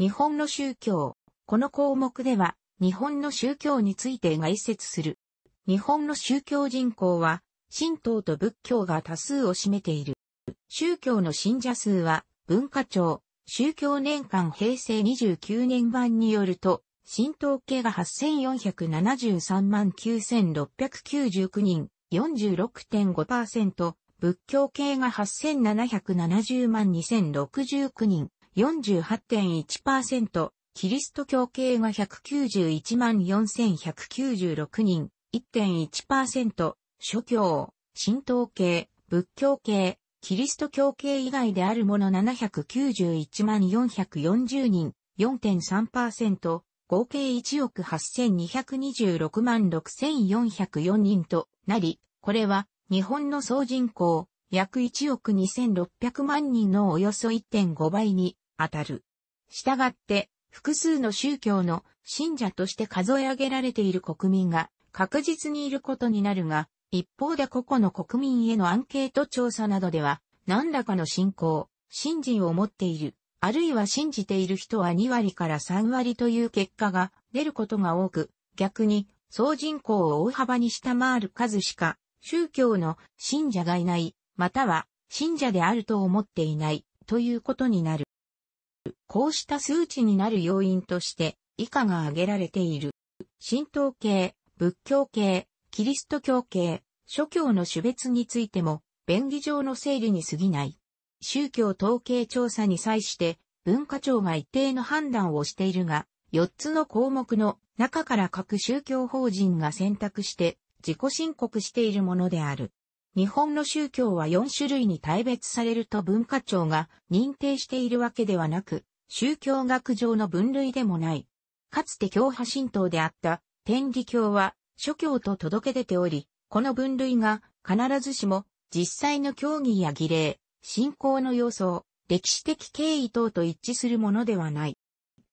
日本の宗教。この項目では、日本の宗教について概説する。日本の宗教人口は、神道と仏教が多数を占めている。宗教の信者数は、文化庁、宗教年間平成29年版によると、新統計が8473万9699人、46.5%、仏教系が8770万2069人、48.1%、キリスト教系が191万4196人、1.1%、諸教、神道系、仏教系、キリスト教系以外であるもの791万440人、4.3%、合計1億8226万6404人となり、これは日本の総人口約1億2600万人のおよそ1.5倍に当たる。したがって、複数の宗教の信者として数え上げられている国民が確実にいることになるが、一方で個々の国民へのアンケート調査などでは、何らかの信仰、信心を持っているあるいは信じている人は2割から3割という結果が出ることが多く、逆に総人口を大幅に下回る数しか宗教の信者がいない、または信者であると思っていないということになる。こうした数値になる要因として以下が挙げられている。神道系、仏教系、キリスト教系、諸教の種別についても便宜上の整理に過ぎない。宗教統計調査に際して文化庁が一定の判断をしているが、4つの項目の中から各宗教法人が選択して自己申告しているものである。日本の宗教は4種類に大別されると文化庁が認定しているわけではなく、宗教学上の分類でもない。かつて教派神道であった天理教は諸教と届け出ており、この分類が必ずしも実際の教義や儀礼、信仰の要素、歴史的経緯等と一致するものではない。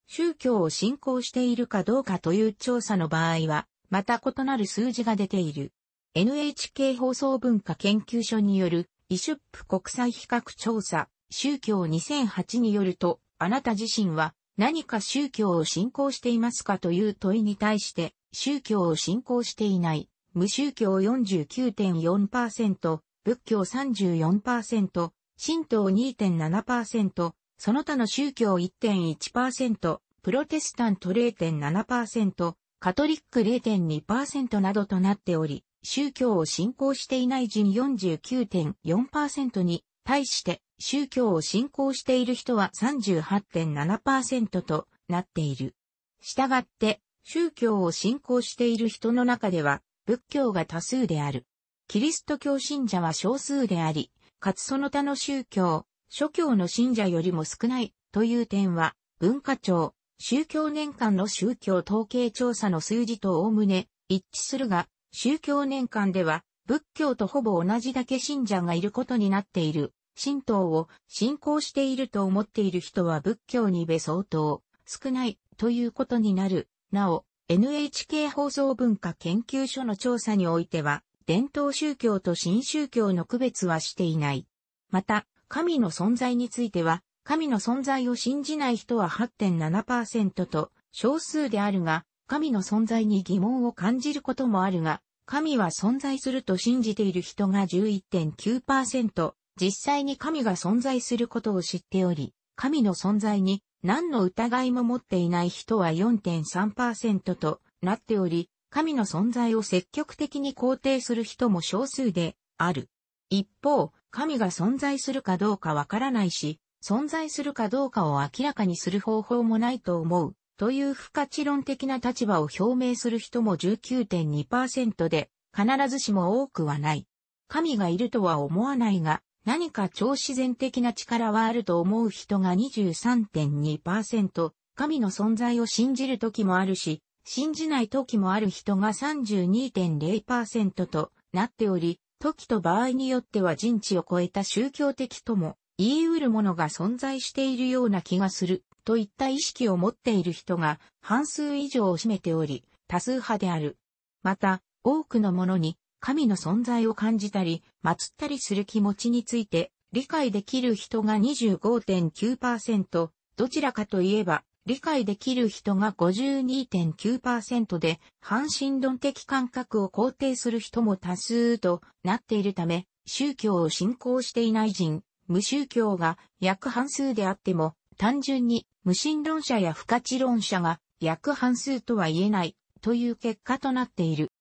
宗教を信仰しているかどうかという調査の場合は、また異なる数字が出ている。NHK 放送文化研究所による、イシュップ国際比較調査、宗教2008によると、あなた自身は何か宗教を信仰していますかという問いに対して、宗教を信仰していない、無宗教49.4%、仏教34%、神道2.7%、その他の宗教1.1%、プロテスタント0.7%、カトリック0.2%などとなっており、宗教を信仰していない人49.4%に対して宗教を信仰している人は38.7%となっている。したがって、宗教を信仰している人の中では仏教が多数である。キリスト教信者は少数であり、かつその他の宗教、諸教の信者よりも少ないという点は、文化庁、宗教年間の宗教統計調査の数字とおおむね一致するが、宗教年間では仏教とほぼ同じだけ信者がいることになっている。神道を信仰していると思っている人は仏教にべ相当少ないということになる。なお、NHK 放送文化研究所の調査においては、伝統宗教と新宗教の区別はしていない。また、神の存在については、神の存在を信じない人は8.7%と少数であるが、神の存在に疑問を感じることもあるが、神は存在すると信じている人が11.9%、実際に神が存在することを知っており、神の存在に何の疑いも持っていない人は4.3%となっており、神の存在を積極的に肯定する人も少数である。一方、神が存在するかどうかわからないし、存在するかどうかを明らかにする方法もないと思う、という不可知論的な立場を表明する人も19.2%で、必ずしも多くはない。神がいるとは思わないが、何か超自然的な力はあると思う人が23.2%、神の存在を信じる時もあるし、信じない時もある人が32.0%となっており、時と場合によっては人知を超えた宗教的とも言い得るものが存在しているような気がするといった意識を持っている人が半数以上を占めており、多数派である。また、多くのものに神の存在を感じたり、祀ったりする気持ちについて理解できる人が25.9%、どちらかといえば理解できる人が52.9%で、反神論的感覚を肯定する人も多数となっているため、宗教を信仰していない人、無宗教が約半数であっても、単純に無神論者や不可知論者が約半数とは言えないという結果となっている。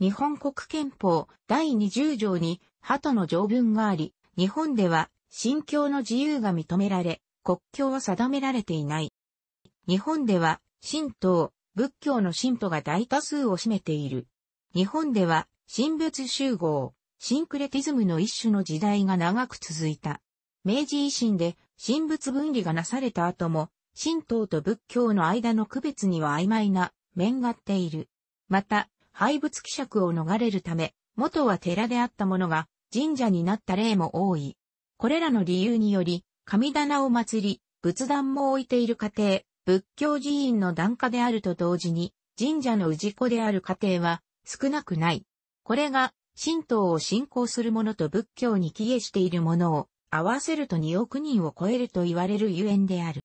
日本国憲法第20条に鳩の条文があり、日本では信教の自由が認められ、国境は定められていない。日本では、神道、仏教の信徒が大多数を占めている。日本では、神仏集合、シンクレティズムの一種の時代が長く続いた。明治維新で神仏分離がなされた後も、神道と仏教の間の区別には曖昧な面がっている。また、廃仏希釈を逃れるため、元は寺であったものが神社になった例も多い。これらの理由により、神棚を祀り、仏壇も置いている家庭、仏教寺院の檀家であると同時に、神社の氏子である家庭は少なくない。これが、神道を信仰する者と仏教に帰依している者を合わせると2億人を超えると言われるゆえんである。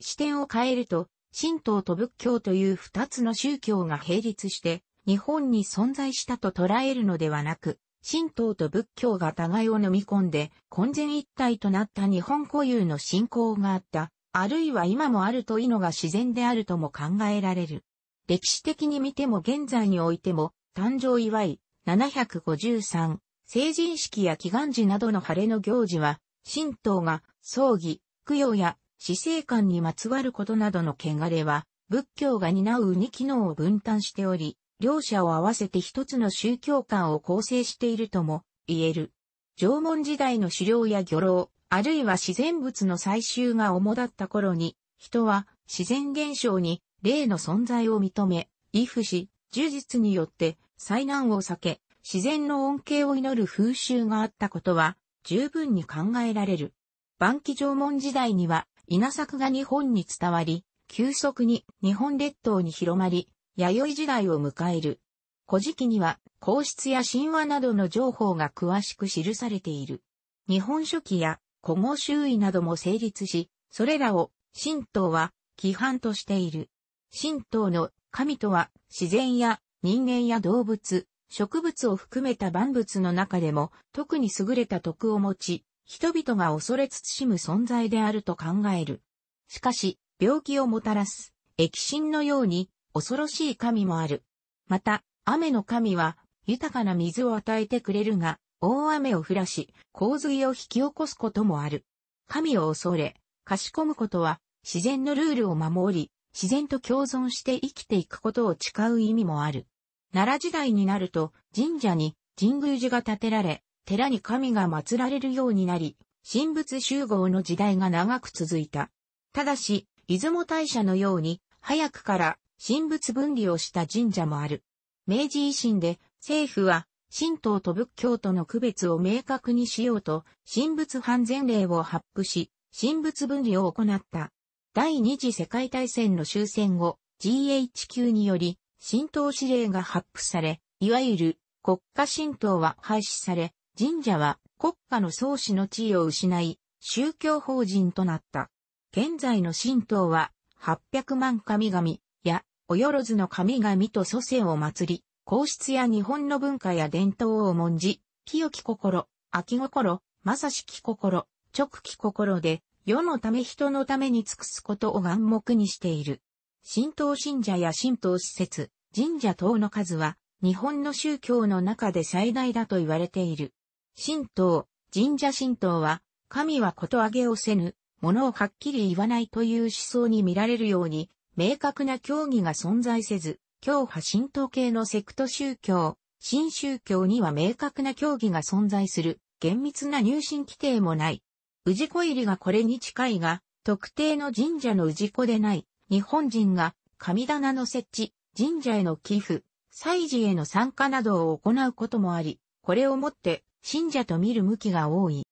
視点を変えると、神道と仏教という二つの宗教が並立して、日本に存在したと捉えるのではなく、神道と仏教が互いを飲み込んで混然一体となった日本固有の信仰があった、あるいは今もあるというのが自然であるとも考えられる。歴史的に見ても現在においても、誕生祝い、753、成人式や祈願時などの晴れの行事は、神道が葬儀、供養や死生観にまつわることなどの汚れは、仏教が担う二機能を分担しており、両者を合わせて一つの宗教観を構成しているとも言える。縄文時代の狩猟や漁労、あるいは自然物の採集が主だった頃に、人は自然現象に霊の存在を認め、畏怖し、呪術によって災難を避け、自然の恩恵を祈る風習があったことは十分に考えられる。晩期縄文時代には稲作が日本に伝わり、急速に日本列島に広まり、弥生時代を迎える。古事記には、皇室や神話などの情報が詳しく記されている。日本書紀や古語周囲なども成立し、それらを神道は規範としている。神道の神とは自然や人間や動物、植物を含めた万物の中でも特に優れた徳を持ち、人々が恐れ慎む存在であると考える。しかし、病気をもたらす、疫神のように恐ろしい神もある。また、雨の神は豊かな水を与えてくれるが、大雨を降らし、洪水を引き起こすこともある。神を恐れ、かしこむことは、自然のルールを守り、自然と共存して生きていくことを誓う意味もある。奈良時代になると、神社に神宮寺が建てられ、寺に神が祀られるようになり、神仏集合の時代が長く続いた。ただし、出雲大社のように、早くから神仏分離をした神社もある。明治維新で政府は神道と仏教との区別を明確にしようと神仏反前令を発布し、神仏分離を行った。第二次世界大戦の終戦後、GHQ により神道指令が発布され、いわゆる国家神道は廃止され、神社は国家の創始の地位を失い、宗教法人となった。現在の神道は800万神々や、およろずの神々と祖先を祀り、皇室や日本の文化や伝統を重んじ、清き心、秋心、まさしき心、直き心で、世のため人のために尽くすことを眼目にしている。神道信者や神道施設、神社等の数は、日本の宗教の中で最大だと言われている。神道、神社神道は、神はことあげをせぬ、ものをはっきり言わないという思想に見られるように、明確な教義が存在せず、教派神道系のセクト宗教、新宗教には明確な教義が存在する、厳密な入信規定もない。氏子入りがこれに近いが、特定の神社の氏子でない、日本人が神棚の設置、神社への寄付、祭事への参加などを行うこともあり、これをもって信者と見る向きが多い。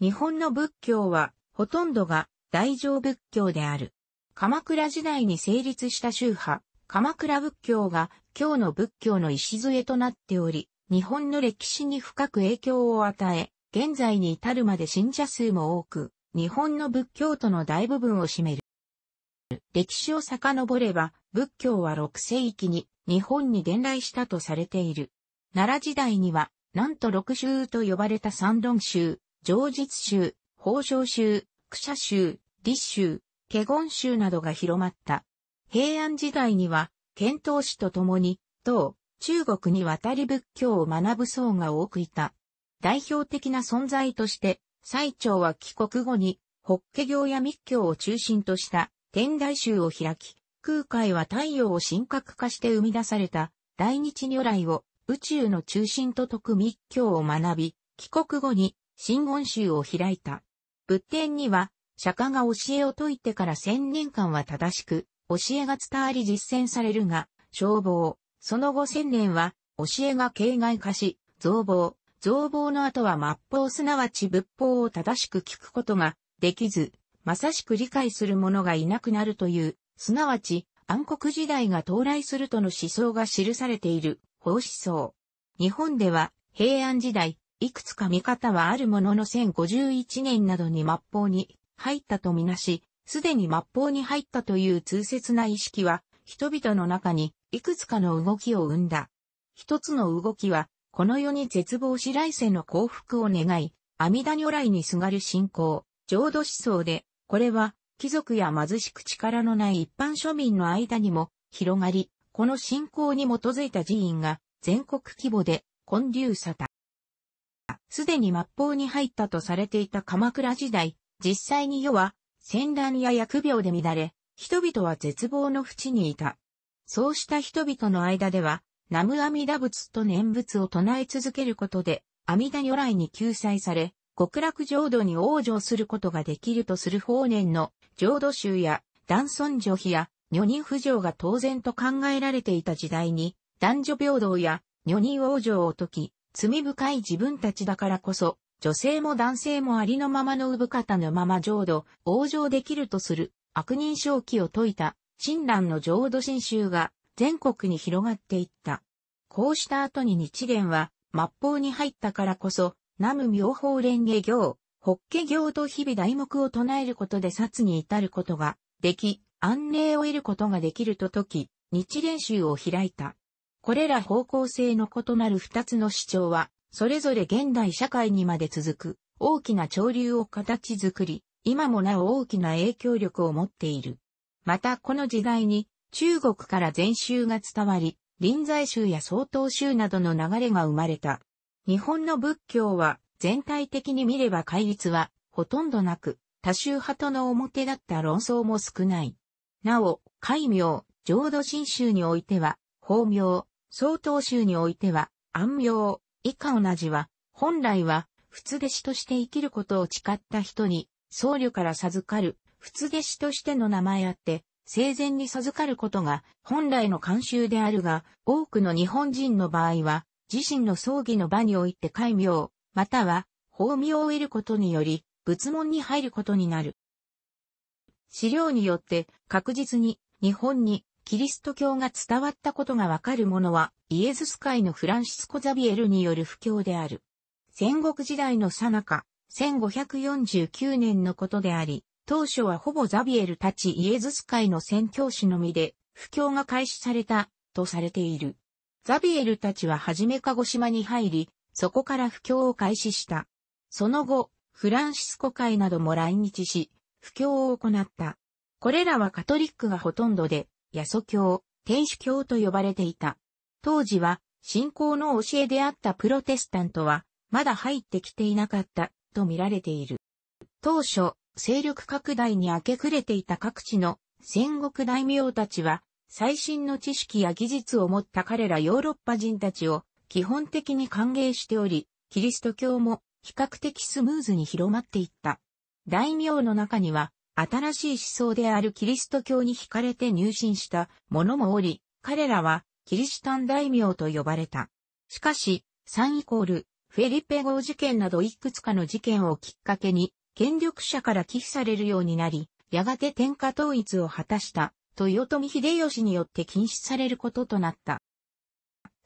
日本の仏教は、ほとんどが大乗仏教である。鎌倉時代に成立した宗派、鎌倉仏教が今日の仏教の礎となっており、日本の歴史に深く影響を与え、現在に至るまで信者数も多く、日本の仏教徒の大部分を占める。歴史を遡れば、仏教は6世紀に日本に伝来したとされている。奈良時代には、なんと六宗と呼ばれた三論宗、上実宗、宝生宗、苦社宗、立宗、華厳宗などが広まった。平安時代には、遣唐使と共に、唐、中国に渡り仏教を学ぶ層が多くいた。代表的な存在として、最長は帰国後に、法華経や密教を中心とした天台宗を開き、空海は太陽を神格化して生み出された大日如来を宇宙の中心と説く密教を学び、帰国後に真言宗を開いた。仏典には、釈迦が教えを説いてから千年間は正しく、教えが伝わり実践されるが、消防、その後千年は、教えが形骸化し、造法、造法の後は末法すなわち仏法を正しく聞くことができず、まさしく理解する者がいなくなるという、すなわち暗黒時代が到来するとの思想が記されている法思想。日本では平安時代、いくつか見方はあるものの1051年などに末法に入ったとみなし、すでに末法に入ったという痛切な意識は、人々の中にいくつかの動きを生んだ。一つの動きは、この世に絶望し来世の幸福を願い、阿弥陀如来にすがる信仰、浄土思想で、これは、貴族や貧しく力のない一般庶民の間にも広がり、この信仰に基づいた寺院が全国規模で建立された。すでに末法に入ったとされていた鎌倉時代、実際に世は戦乱や疫病で乱れ、人々は絶望の淵にいた。そうした人々の間では、南無阿弥陀仏と念仏を唱え続けることで、阿弥陀如来に救済され、極楽浄土に往生することができるとする法然の浄土宗や男尊女卑や女人不浄が当然と考えられていた時代に、男女平等や女人往生を解き、罪深い自分たちだからこそ、女性も男性もありのままの産方のまま浄土、往生できるとする悪人正気を説いた、親鸞の浄土真宗が全国に広がっていった。こうした後に日蓮は、末法に入ったからこそ、南無妙法蓮華行、法華行と日々題目を唱えることで殺に至ることができ、安寧を得ることができると説き、日蓮宗を開いた。これら方向性の異なる二つの主張は、それぞれ現代社会にまで続く大きな潮流を形作り、今もなお大きな影響力を持っている。またこの時代に中国から禅宗が伝わり、臨済宗や曹洞宗などの流れが生まれた。日本の仏教は全体的に見れば戒律はほとんどなく、多宗派との表だった論争も少ない。なお、戒名、浄土真宗においては、法名、曹洞宗においては、安明、以下同じは、本来は、仏弟子として生きることを誓った人に、僧侶から授かる、仏弟子としての名前あって、生前に授かることが本来の慣習であるが、多くの日本人の場合は、自身の葬儀の場において戒名、または法名を得ることにより、仏門に入ることになる。資料によって確実に日本にキリスト教が伝わったことがわかるものは、イエズス会のフランシスコ・ザビエルによる布教である。戦国時代の最中、1549年のことであり、当初はほぼザビエルたちイエズス会の宣教師のみで、布教が開始された、とされている。ザビエルたちははじめ鹿児島に入り、そこから布教を開始した。その後、フランシスコ会なども来日し、布教を行った。これらはカトリックがほとんどで、ヤソ教、天主教と呼ばれていた。当時は、信仰の教えであったプロテスタントは、まだ入ってきていなかった、と見られている。当初、勢力拡大に明け暮れていた各地の戦国大名たちは、最新の知識や技術を持った彼らヨーロッパ人たちを基本的に歓迎しており、キリスト教も比較的スムーズに広まっていった。大名の中には、新しい思想であるキリスト教に惹かれて入信した者もおり、彼らはキリシタン大名と呼ばれた。しかし、3イコール、フェリペ号事件などいくつかの事件をきっかけに、権力者から寄付されるようになり、やがて天下統一を果たした豊臣秀吉によって禁止されることとなった。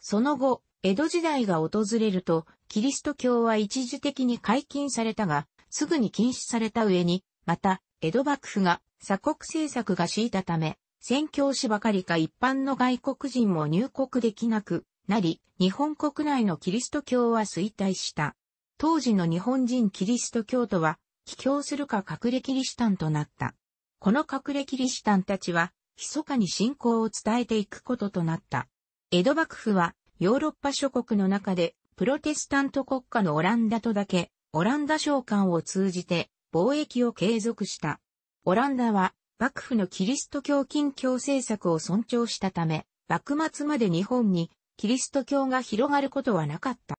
その後、江戸時代が訪れると、キリスト教は一時的に解禁されたが、すぐに禁止された上に、また、江戸幕府が鎖国政策が敷いたため、宣教師ばかりか一般の外国人も入国できなくなり、日本国内のキリスト教は衰退した。当時の日本人キリスト教徒は、帰郷するか隠れキリシタンとなった。この隠れキリシタンたちは、密かに信仰を伝えていくこととなった。江戸幕府は、ヨーロッパ諸国の中で、プロテスタント国家のオランダとだけ、オランダ商館を通じて、貿易を継続した。オランダは、幕府のキリスト教禁教政策を尊重したため、幕末まで日本にキリスト教が広がることはなかった。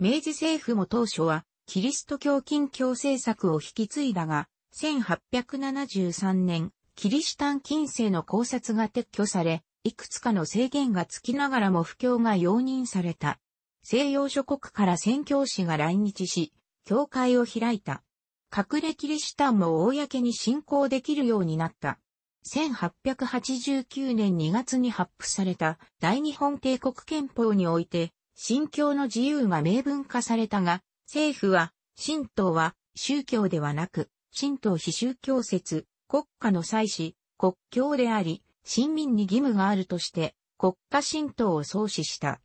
明治政府も当初は、キリスト教禁教政策を引き継いだが、1873年、キリシタン禁制の考察が撤去され、いくつかの制限がつきながらも布教が容認された。西洋諸国から宣教師が来日し、教会を開いた。隠れキリシタンも公に信仰できるようになった。1889年2月に発布された大日本帝国憲法において、信教の自由が明文化されたが、政府は、神道は宗教ではなく、神道非宗教説、国家の祭祀、国教であり、市民に義務があるとして、国家神道を創始した。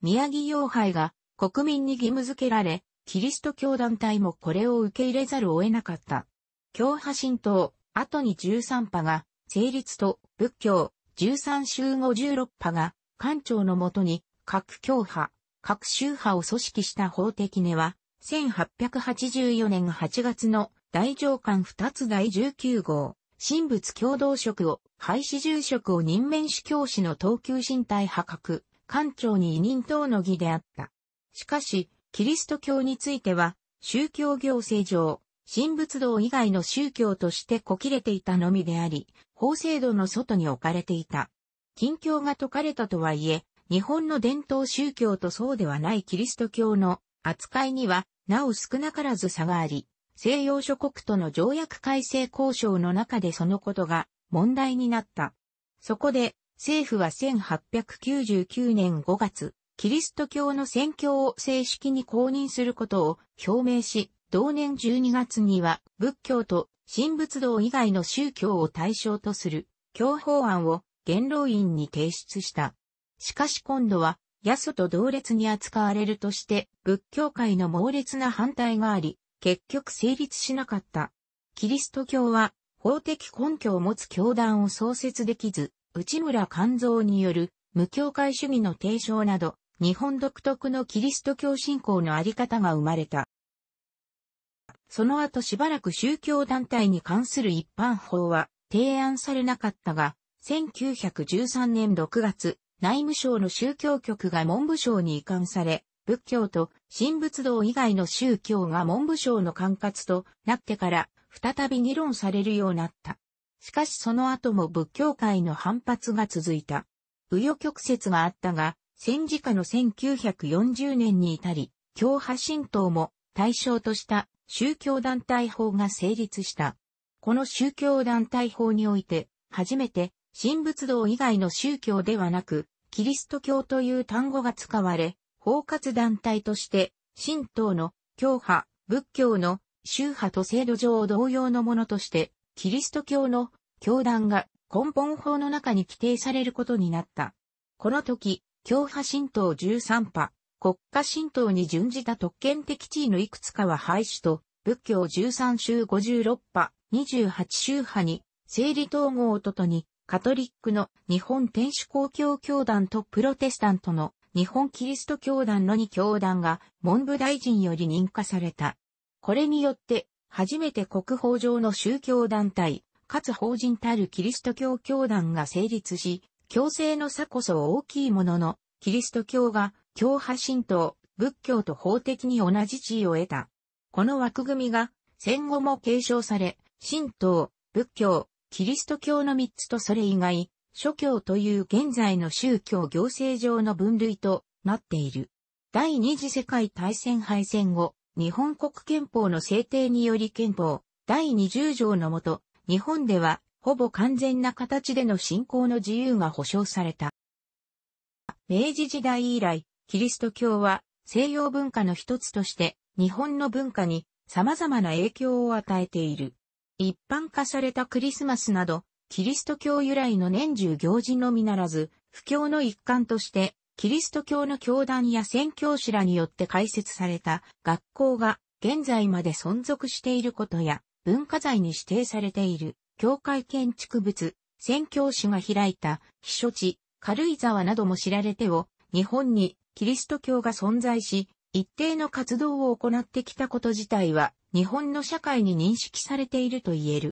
宮城洋杯が国民に義務付けられ、キリスト教団体もこれを受け入れざるを得なかった。教派神道、後に13派が、成立と仏教、13宗56派が、官庁のもとに、各教派、各宗派を組織した法的根は、1884年8月の大上官二つ第19号、神仏共同職を、廃止住職を任免主教師の東急身体破格、官庁に委任等の儀であった。しかし、キリスト教については、宗教行政上、神仏道以外の宗教としてこきれていたのみであり、法制度の外に置かれていた。近況が解かれたとはいえ、日本の伝統宗教とそうではないキリスト教の扱いには、なお少なからず差があり、西洋諸国との条約改正交渉の中でそのことが問題になった。そこで政府は1899年5月、キリスト教の宣教を正式に公認することを表明し、同年12月には仏教と神仏道以外の宗教を対象とする教法案を元老院に提出した。しかし今度は、ヤソと同列に扱われるとして仏教界の猛烈な反対があり、結局成立しなかった。キリスト教は法的根拠を持つ教団を創設できず、内村勘三による無教会主義の提唱など、日本独特のキリスト教信仰のあり方が生まれた。その後しばらく宗教団体に関する一般法は提案されなかったが、1913年6月、内務省の宗教局が文部省に移管され、仏教と神仏道以外の宗教が文部省の管轄となってから再び議論されるようになった。しかしその後も仏教界の反発が続いた。右余曲折があったが、戦時下の1940年に至り、教派神道も対象とした宗教団体法が成立した。この宗教団体法において、初めて神仏道以外の宗教ではなく、キリスト教という単語が使われ、包括団体として、神道の教派、仏教の宗派と制度上同様のものとして、キリスト教の教団が根本法の中に規定されることになった。この時、教派神道13派、国家神道に準じた特権的地位のいくつかは廃止と、仏教13宗56派、28宗派に、整理統合ととに、カトリックの日本天主公共教団とプロテスタントの日本キリスト教団の2教団が文部大臣より認可された。これによって、初めて国法上の宗教団体、かつ法人たるキリスト教教団が成立し、強制の差こそ大きいものの、キリスト教が教派神道、仏教と法的に同じ地位を得た。この枠組みが戦後も継承され、神道、仏教、キリスト教の三つとそれ以外、諸教という現在の宗教行政上の分類となっている。第二次世界大戦敗戦後、日本国憲法の制定により憲法第20条のもと、日本ではほぼ完全な形での信仰の自由が保障された。明治時代以来、キリスト教は西洋文化の一つとして日本の文化に様々な影響を与えている。一般化されたクリスマスなど、キリスト教由来の年中行事のみならず、布教の一環として、キリスト教の教団や宣教師らによって開設された学校が現在まで存続していることや、文化財に指定されている、教会建築物、宣教師が開いた、避暑地、軽井沢なども知られてを、日本にキリスト教が存在し、一定の活動を行ってきたこと自体は、日本の社会に認識されていると言える。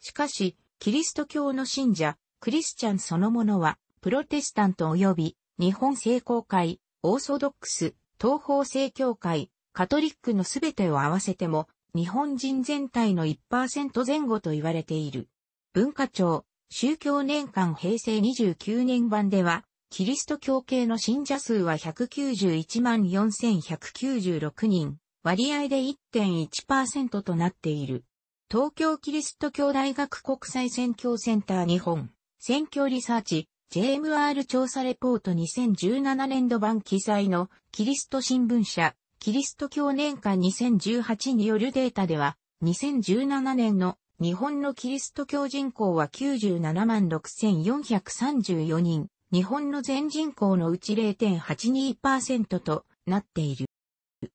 しかし、キリスト教の信者、クリスチャンそのものは、プロテスタント及び、日本聖公会、オーソドックス、東方正教会、カトリックのすべてを合わせても、日本人全体の1%前後と言われている。文化庁、宗教年間平成29年版では、キリスト教系の信者数は191万4196人、割合で1.1%となっている。東京キリスト教大学国際宣教センター日本、宣教リサーチ、JMR 調査レポート2017年度版記載のキリスト新聞社、キリスト教年間2018によるデータでは、2017年の日本のキリスト教人口は97万6434人、日本の全人口のうち0.82%となっている。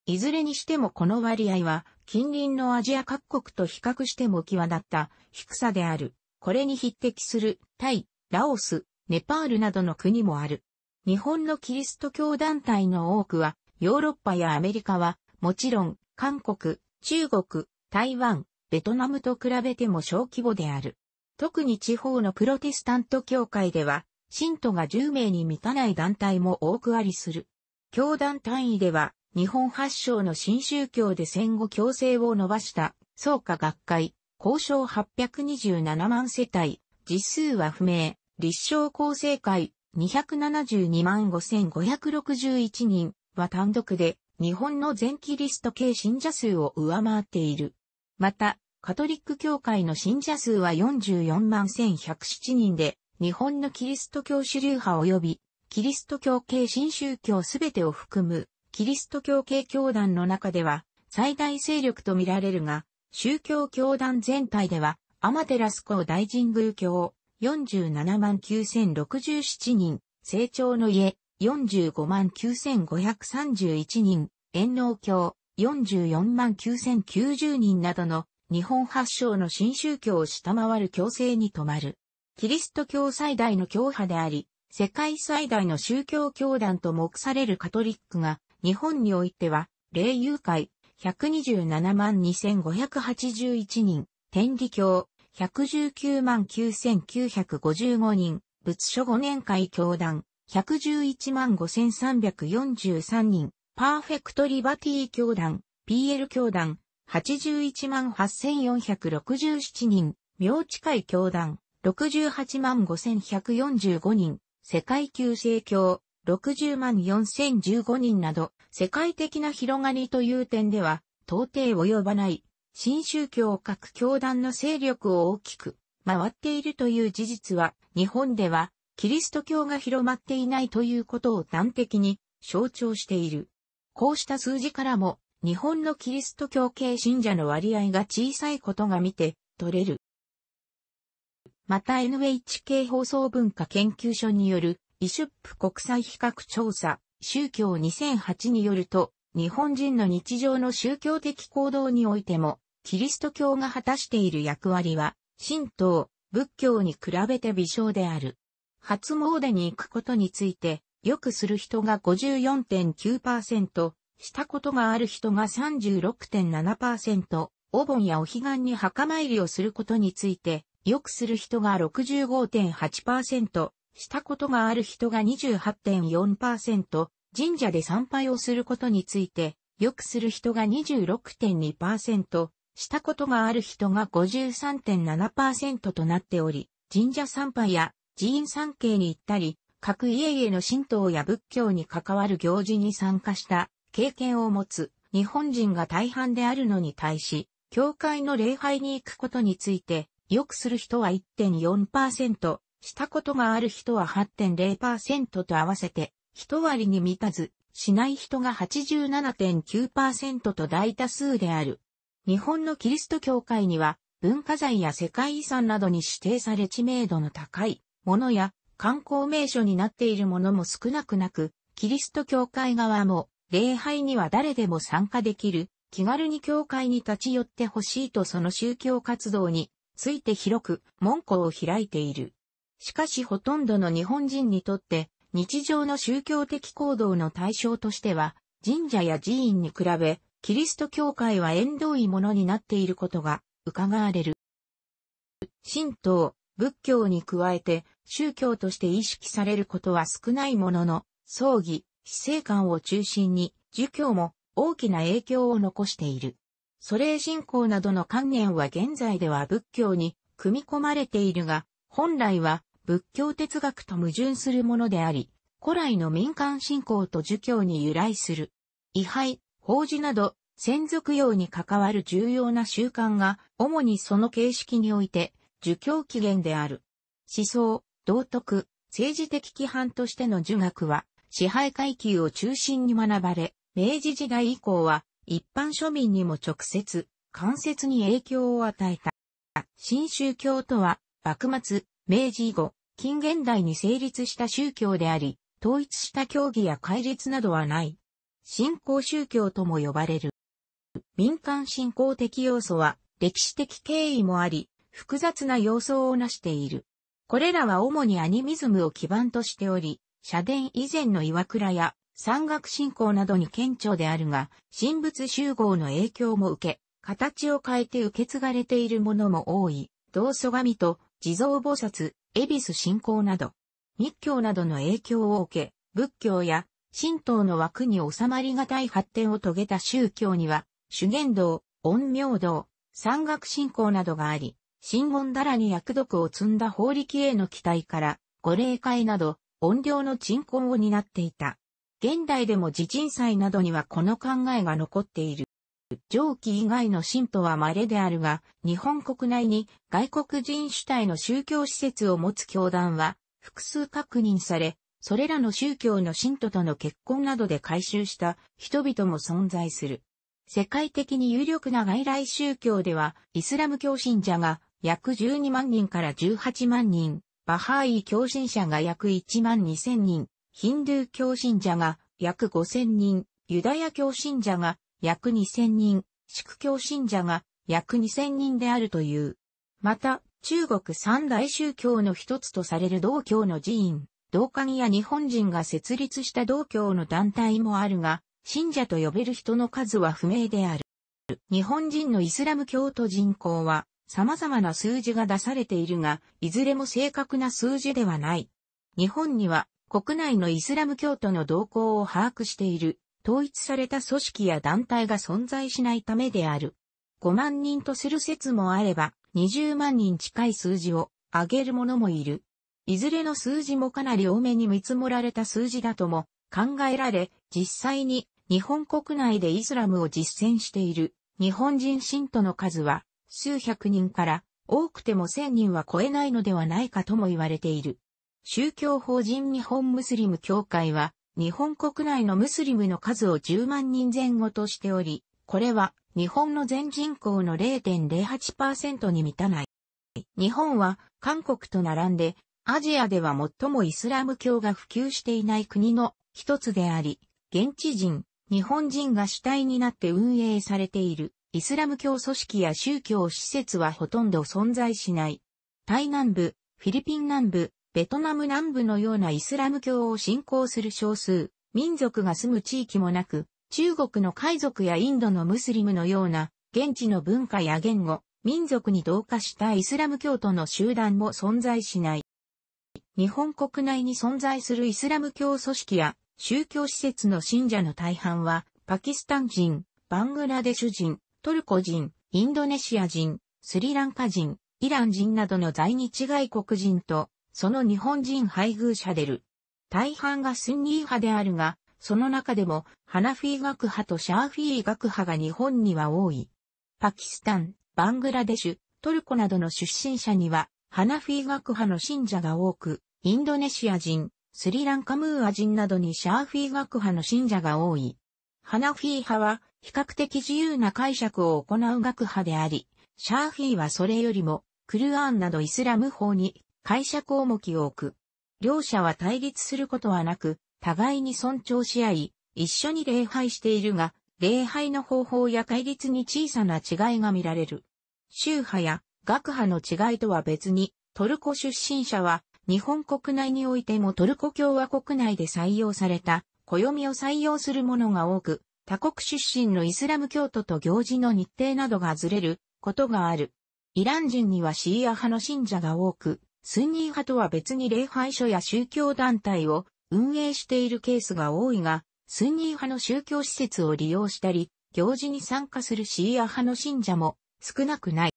いずれにしてもこの割合は近隣のアジア各国と比較しても際立った低さである。これに匹敵するタイ、ラオス、ネパールなどの国もある。日本のキリスト教団体の多くはヨーロッパやアメリカはもちろん韓国、中国、台湾、ベトナムと比べても小規模である。特に地方のプロテスタント教会では信徒が10名に満たない団体も多くありする。教団単位では日本発祥の新宗教で戦後強制を伸ばした創価学会、交渉827万世帯、実数は不明、立正厚生会272万5561人。は単独で日本の全キリスト系信者数を上回っている。また、カトリック教会の信者数は44万1107人で、日本のキリスト教主流派及び、キリスト教系新宗教すべてを含むキリスト教系教団の中では最大勢力とみられるが、宗教教団全体では、アマテラス公大神宮教47万9067人、成長の家45万9531人、遠納教44万9090人などの日本発祥の新宗教を下回る強制に止まる。キリスト教最大の教派であり、世界最大の宗教教団と目されるカトリックが日本においては、霊友会127万2581人、天理教119万9955人、仏書五年会教団111万5343人、パーフェクトリバティ教団 PL 教団81万8467人、明智会教団68万5145人、世界旧聖教60万4015人など、世界的な広がりという点では、到底及ばない、新宗教各教団の勢力を大きく回っているという事実は、日本では、キリスト教が広まっていないということを端的に象徴している。こうした数字からも、日本のキリスト教系信者の割合が小さいことが見て取れる。また NHK 放送文化研究所によるイシュップ国際比較調査、宗教2008によると、日本人の日常の宗教的行動においても、キリスト教が果たしている役割は、神道、仏教に比べて微小である。初詣に行くことについて、よくする人が54.9%、したことがある人が36.7%、お盆やお彼岸に墓参りをすることについて、よくする人が65.8%、したことがある人が28.4%、神社で参拝をすることについて、よくする人が26.2%、したことがある人が53.7%となっており、神社参拝や寺院参詣に行ったり、各家々の神道や仏教に関わる行事に参加した経験を持つ日本人が大半であるのに対し、教会の礼拝に行くことについて、よくする人は1.4%、したことがある人は8.0%と合わせて、一割に満たず、しない人が87.9%と大多数である。日本のキリスト教会には文化財や世界遺産などに指定され知名度の高いものや観光名所になっているものも少なくなく、キリスト教会側も礼拝には誰でも参加できる気軽に教会に立ち寄ってほしいとその宗教活動について広く門戸を開いている。しかしほとんどの日本人にとって日常の宗教的行動の対象としては神社や寺院に比べキリスト教会は縁遠いものになっていることが伺われる。神道、仏教に加えて宗教として意識されることは少ないものの、葬儀、死生観を中心に、儒教も大きな影響を残している。祖霊信仰などの観念は現在では仏教に組み込まれているが、本来は仏教哲学と矛盾するものであり、古来の民間信仰と儒教に由来する。位牌、法事など先祖供養に関わる重要な習慣が、主にその形式において、儒教起源である。思想、道徳、政治的規範としての儒学は、支配階級を中心に学ばれ、明治時代以降は、一般庶民にも直接、間接に影響を与えた。新宗教とは、幕末、明治以後、近現代に成立した宗教であり、統一した教義や戒律などはない。新興宗教とも呼ばれる。民間信仰的要素は歴史的経緯もあり、複雑な要素をなしている。これらは主にアニミズムを基盤としており、社殿以前の岩倉や山岳信仰などに顕著であるが、神仏集合の影響も受け、形を変えて受け継がれているものも多い、同祖神と地蔵菩薩、恵比寿信仰など、密教などの影響を受け、仏教や神道の枠に収まりがたい発展を遂げた宗教には、修験道、陰陽道、山岳信仰などがあり、真言だらに役読を積んだ法力への期待から、御霊会など、音量の鎮魂を担っていた。現代でも地鎮祭などにはこの考えが残っている。上記以外の信徒は稀であるが、日本国内に外国人主体の宗教施設を持つ教団は複数確認され、それらの宗教の信徒との結婚などで改宗した人々も存在する。世界的に有力な外来宗教では、イスラム教信者が約12万人から18万人、バハーイ教信者が約1万2000人、ヒンドゥー教信者が約5000人、ユダヤ教信者が約2000人、シク教信者が約2000人であるという。また、中国三大宗教の一つとされる道教の寺院、道館や日本人が設立した道教の団体もあるが、信者と呼べる人の数は不明である。日本人のイスラム教徒人口は様々な数字が出されているが、いずれも正確な数字ではない。日本には国内のイスラム教徒の動向を把握している統一された組織や団体が存在しないためである。5万人とする説もあれば、20万人近い数字を挙げる者もいる。いずれの数字もかなり多めに見積もられた数字だとも考えられ、実際に日本国内でイスラムを実践している日本人信徒の数は数百人から多くても千人は超えないのではないかとも言われている。宗教法人日本ムスリム協会は日本国内のムスリムの数を10万人前後としており、これは日本の全人口の0.08%に満たない。日本は韓国と並んでアジアでは最もイスラム教が普及していない国の一つであり、現地人、日本人が主体になって運営されているイスラム教組織や宗教施設はほとんど存在しない。タイ南部、フィリピン南部、ベトナム南部のようなイスラム教を信仰する少数、民族が住む地域もなく、中国の海賊やインドのムスリムのような現地の文化や言語、民族に同化したイスラム教徒の集団も存在しない。日本国内に存在するイスラム教組織や宗教施設の信者の大半は、パキスタン人、バングラデシュ人、トルコ人、インドネシア人、スリランカ人、イラン人などの在日外国人と、その日本人配偶者でる。大半がスンニー派であるが、その中でも、ハナフィー学派とシャーフィー学派が日本には多い。パキスタン、バングラデシュ、トルコなどの出身者には、ハナフィー学派の信者が多く、インドネシア人、スリランカムーア人などにシャーフィー学派の信者が多い。ハナフィー派は比較的自由な解釈を行う学派であり、シャーフィーはそれよりもクルアーンなどイスラム法に解釈重きを置く。両者は対立することはなく、互いに尊重し合い、一緒に礼拝しているが、礼拝の方法や対立に小さな違いが見られる。宗派や学派の違いとは別に、トルコ出身者は日本国内においてもトルコ共和国内で採用された暦を採用するものが多く、他国出身のイスラム教徒と行事の日程などがずれることがある。イラン人にはシーア派の信者が多く、スンニー派とは別に礼拝所や宗教団体を運営しているケースが多いが、スンニー派の宗教施設を利用したり、行事に参加するシーア派の信者も少なくない。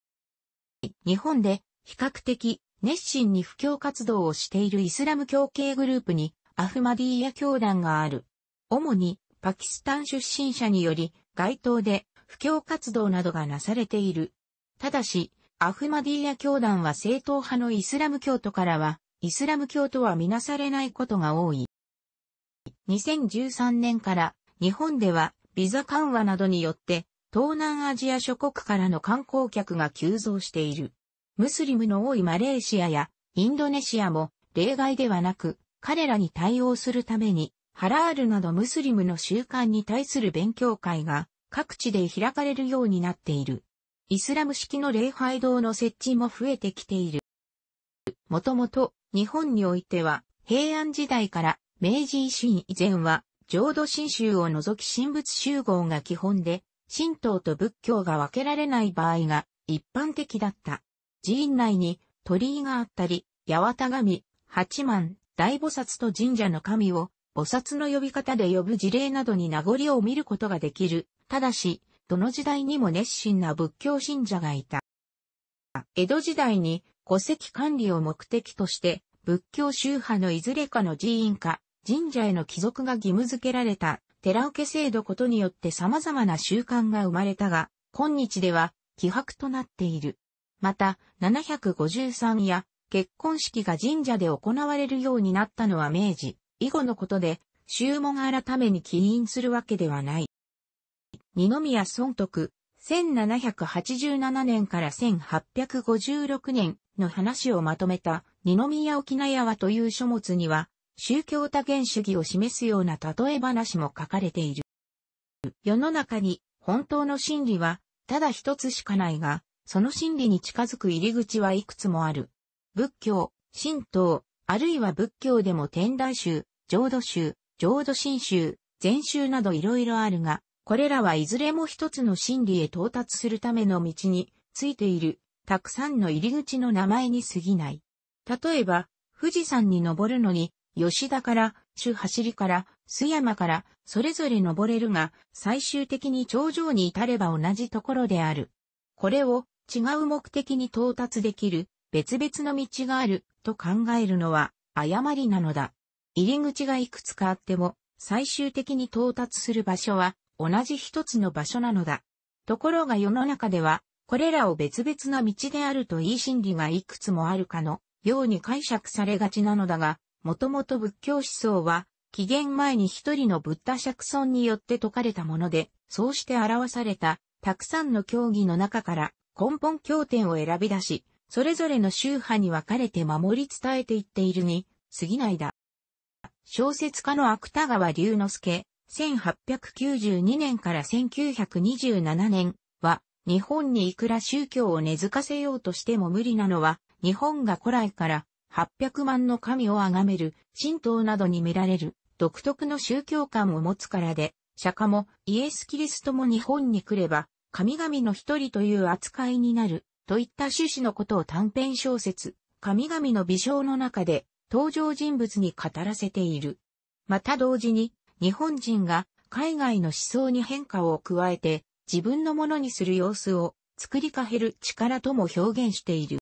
日本で比較的熱心に布教活動をしているイスラム教系グループにアフマディーヤ教団がある。主にパキスタン出身者により街頭で布教活動などがなされている。ただし、アフマディーヤ教団は正統派のイスラム教徒からは、イスラム教とはみなされないことが多い。2013年から日本ではビザ緩和などによって東南アジア諸国からの観光客が急増している。ムスリムの多いマレーシアやインドネシアも例外ではなく、彼らに対応するために、ハラールなどムスリムの習慣に対する勉強会が各地で開かれるようになっている。イスラム式の礼拝堂の設置も増えてきている。もともと日本においては平安時代から明治維新以前は浄土真宗を除き神仏集合が基本で神道と仏教が分けられない場合が一般的だった。寺院内に鳥居があったり、八幡神、八幡、大菩薩と神社の神を菩薩の呼び方で呼ぶ事例などに名残を見ることができる。ただし、どの時代にも熱心な仏教信者がいた。江戸時代に戸籍管理を目的として仏教宗派のいずれかの寺院か神社への帰属が義務付けられた寺受け制度ことによって様々な習慣が生まれたが、今日では希薄となっている。また、753や結婚式が神社で行われるようになったのは明治、以後のことで、宗門改めに起因するわけではない。二宮尊徳、1787年から1856年の話をまとめた二宮沖縄はという書物には、宗教多元主義を示すような例え話も書かれている。世の中に本当の真理はただ一つしかないが、その真理に近づく入り口はいくつもある。仏教、神道、あるいは仏教でも天台宗、浄土宗、浄土真宗、禅宗などいろいろあるが、これらはいずれも一つの真理へ到達するための道についている、たくさんの入り口の名前に過ぎない。例えば、富士山に登るのに、吉田から、主走りから、須山から、それぞれ登れるが、最終的に頂上に至れば同じところである。これを違う目的に到達できる別々の道があると考えるのは誤りなのだ。入り口がいくつかあっても最終的に到達する場所は同じ一つの場所なのだ。ところが世の中では、これらを別々な道であるといい真理がいくつもあるかのように解釈されがちなのだが、もともと仏教思想は、紀元前に一人のブッダ釈尊によって説かれたもので、そうして表された、たくさんの教義の中から根本経典を選び出し、それぞれの宗派に分かれて守り伝えていっているに、過ぎないだ。小説家の芥川龍之介、1892年から1927年は、日本にいくら宗教を根付かせようとしても無理なのは、日本が古来から800万の神を崇める神道などに見られる独特の宗教観を持つからで、釈迦もイエス・キリストも日本に来れば、神々の一人という扱いになる、といった趣旨のことを短編小説、神々の微笑の中で登場人物に語らせている。また同時に、日本人が海外の思想に変化を加えて自分のものにする様子を作りかける力とも表現している。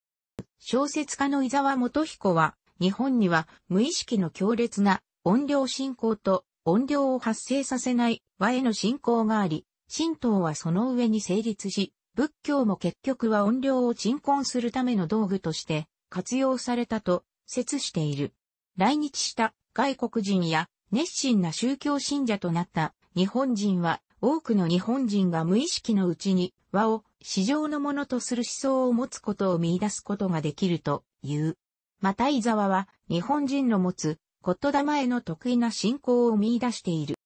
小説家の伊沢元彦は日本には無意識の強烈な音量進行と音量を発生させない和への進行があり、神道はその上に成立し、仏教も結局は音量を鎮魂するための道具として活用されたと説している。来日した外国人や熱心な宗教信者となった日本人は多くの日本人が無意識のうちに和を市場のものとする思想を持つことを見出すことができるという。また伊沢は日本人の持つ言霊への得意な信仰を見出している。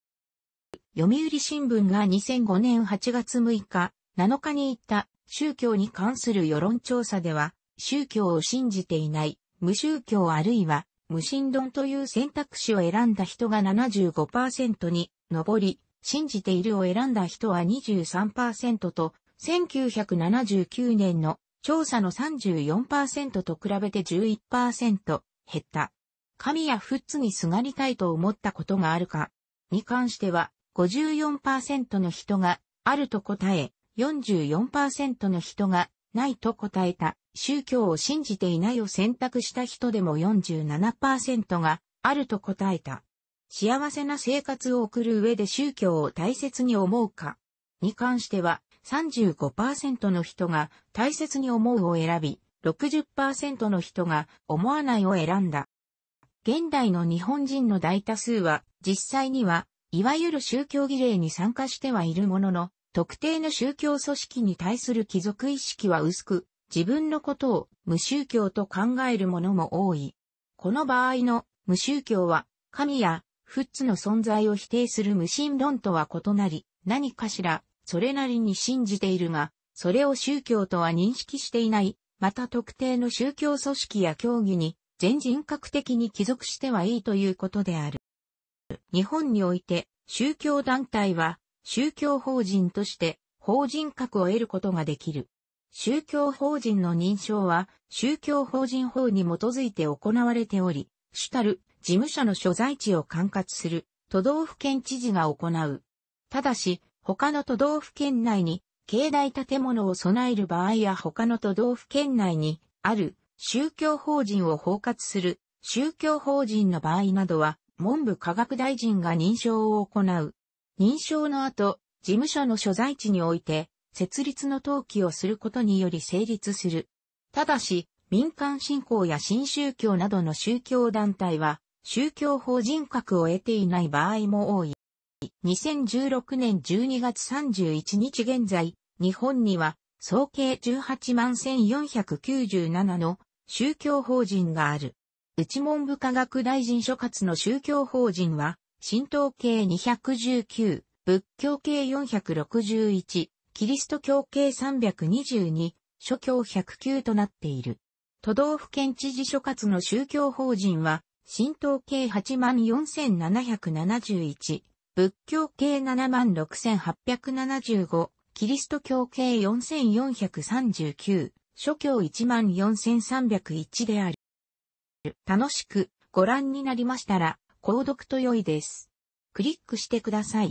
読売新聞が2005年8月6日、7日に言った宗教に関する世論調査では、宗教を信じていない、無宗教あるいは無神論という選択肢を選んだ人が75%に上り、信じているを選んだ人は23%と、1979年の調査の34%と比べて11%減った。神やフッツにすがりたいと思ったことがあるかに関しては54%の人があると答え、44%の人がないと答えた。宗教を信じていないを選択した人でも47%があると答えた。幸せな生活を送る上で宗教を大切に思うかに関しては35%の人が大切に思うを選び、60%の人が思わないを選んだ。現代の日本人の大多数は実際にはいわゆる宗教儀礼に参加してはいるものの、特定の宗教組織に対する貴族意識は薄く、自分のことを無宗教と考えるものも多い。この場合の無宗教は、神やフッツの存在を否定する無神論とは異なり、何かしら、それなりに信じているが、それを宗教とは認識していない、また特定の宗教組織や教義に全人格的に帰属してはいいということである。日本において宗教団体は宗教法人として法人格を得ることができる。宗教法人の認証は宗教法人法に基づいて行われており、主たる事務所の所在地を管轄する都道府県知事が行う。ただし、他の都道府県内に境内建物を備える場合や他の都道府県内にある宗教法人を包括する宗教法人の場合などは文部科学大臣が認証を行う。認証の後、事務所の所在地において設立の登記をすることにより成立する。ただし、民間信仰や新宗教などの宗教団体は宗教法人格を得ていない場合も多い。2016年12月31日現在、日本には総計18万1497の宗教法人がある。内文部科学大臣所轄の宗教法人は、神道系219、仏教系461、キリスト教系322、諸教109となっている。都道府県知事所轄の宗教法人は、神道系84,771、仏教系76,875、キリスト教系4439、諸教14,301である。楽しくご覧になりましたら、購読と良いです。クリックしてください。